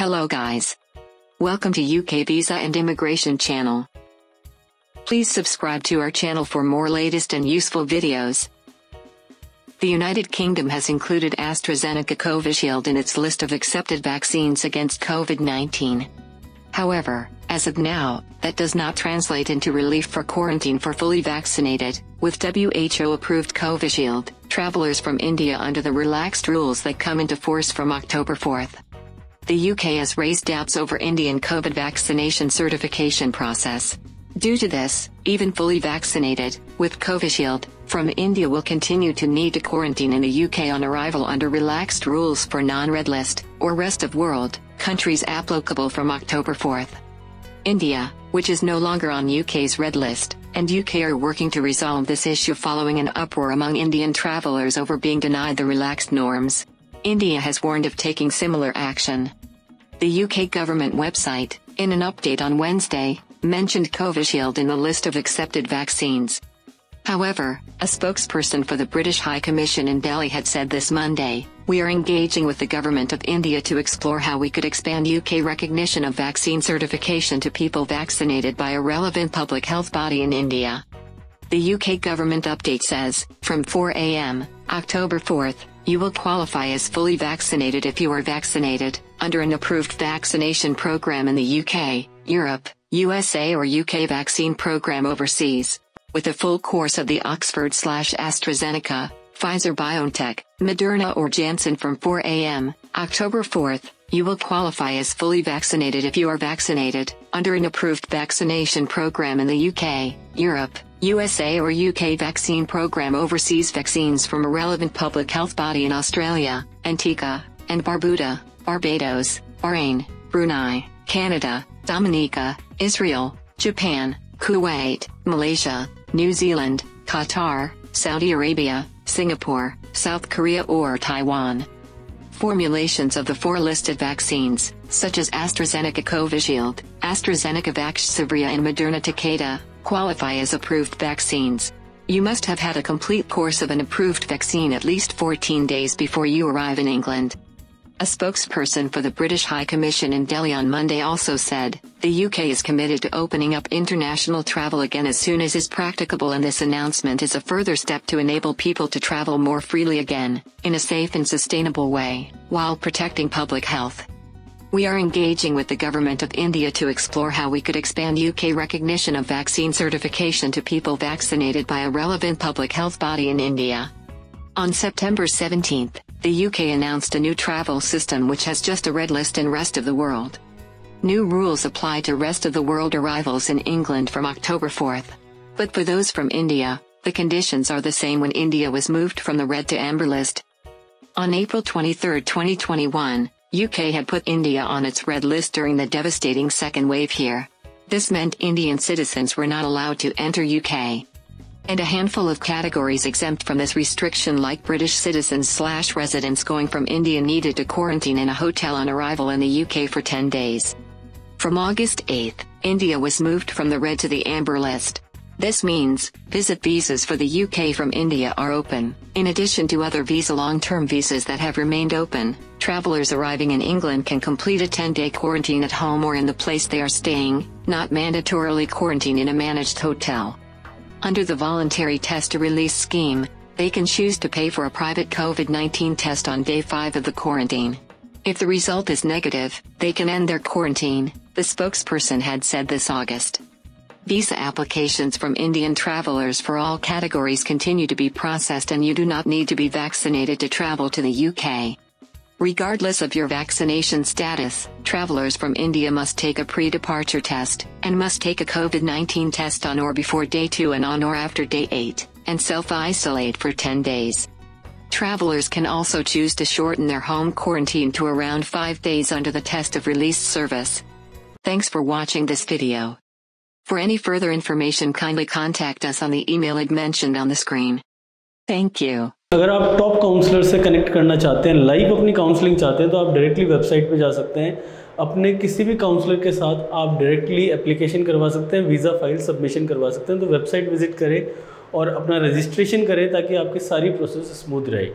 Hello guys. Welcome to UK Visa and Immigration channel. Please subscribe to our channel for more latest and useful videos. The United Kingdom has included AstraZeneca Covishield in its list of accepted vaccines against COVID-19. However, as of now, that does not translate into relief for quarantine for fully vaccinated, with WHO-approved Covishield, travelers from India under the relaxed rules that come into force from October 4th. The UK has raised doubts over Indian COVID vaccination certification process. Due to this, even fully vaccinated, with Covishield, from India will continue to need to quarantine in the UK on arrival under relaxed rules for non-red list, or rest of world, countries applicable from October 4th. India, which is no longer on UK's red list, and UK are working to resolve this issue following an uproar among Indian travellers over being denied the relaxed norms. India has warned of taking similar action. The UK government website, in an update on Wednesday, mentioned Covishield in the list of accepted vaccines. However, a spokesperson for the British High Commission in Delhi had said this Monday, we are engaging with the government of India to explore how we could expand UK recognition of vaccine certification to people vaccinated by a relevant public health body in India. The UK government update says, from 4 a.m., October 4th, you will qualify as fully vaccinated if you are vaccinated, under an approved vaccination program in the UK, Europe, USA or UK vaccine program overseas, with a full course of the Oxford slash AstraZeneca, Pfizer BioNTech, Moderna or Janssen from 4 a.m., October 4th, you will qualify as fully vaccinated if you are vaccinated, under an approved vaccination program in the UK, Europe, USA or UK vaccine program overseas vaccines from a relevant public health body in Australia, Antigua, and Barbuda, Barbados, Bahrain, Brunei, Canada, Dominica, Israel, Japan, Kuwait, Malaysia, New Zealand, Qatar, Saudi Arabia, Singapore, South Korea or Taiwan. Formulations of the four listed vaccines, such as AstraZeneca Covishield, AstraZeneca Vaxzevria and Moderna Takeda, qualify as approved vaccines. You must have had a complete course of an approved vaccine at least 14 days before you arrive in England. A spokesperson for the British High Commission in Delhi on Monday also said, the UK is committed to opening up international travel again as soon as is practicable and this announcement is a further step to enable people to travel more freely again, in a safe and sustainable way, while protecting public health. We are engaging with the Government of India to explore how we could expand UK recognition of vaccine certification to people vaccinated by a relevant public health body in India. On September 17, the UK announced a new travel system which has just a red list in rest of the world. New rules apply to rest of the world arrivals in England from October 4th. But for those from India, the conditions are the same when India was moved from the red to amber list. On April 23, 2021, UK had put India on its red list during the devastating second wave here. This meant Indian citizens were not allowed to enter UK and a handful of categories exempt from this restriction like British citizens slash residents going from India needed to quarantine in a hotel on arrival in the UK for 10 days. From August 8, India was moved from the red to the amber list. This means, visit visas for the UK from India are open. In addition to other visa long-term visas that have remained open, travelers arriving in England can complete a 10-day quarantine at home or in the place they are staying, not mandatorily quarantine in a managed hotel. Under the voluntary test to release scheme, they can choose to pay for a private COVID-19 test on day 5 of the quarantine. If the result is negative, they can end their quarantine, the spokesperson had said this August. Visa applications from Indian travelers for all categories continue to be processed and you do not need to be vaccinated to travel to the UK. Regardless of your vaccination status, travelers from India must take a pre-departure test, and must take a COVID-19 test on or before day 2 and on or after day 8, and self-isolate for 10 days. Travelers can also choose to shorten their home quarantine to around 5 days under the test of release service. Thanks for watching this video. For any further information, kindly contact us on the email ad mentioned on the screen. Thank you. अगर आप top counsellor से connect करना चाहते हैं live अपनी counselling चाहते हैं तो आप डायरेक्टली वेबसाइट पे जा सकते हैं अपने किसी भी काउंसलर के साथ आप डायरेक्टली एप्लीकेशन करवा सकते हैं वीज़ा फ़ाइल सबमिशन करवा सकते हैं तो वेबसाइट विज़िट करें और अपना रजिस्ट्रेशन करें ताकि आपकी सारी प्रोसेस स्मूथ रहे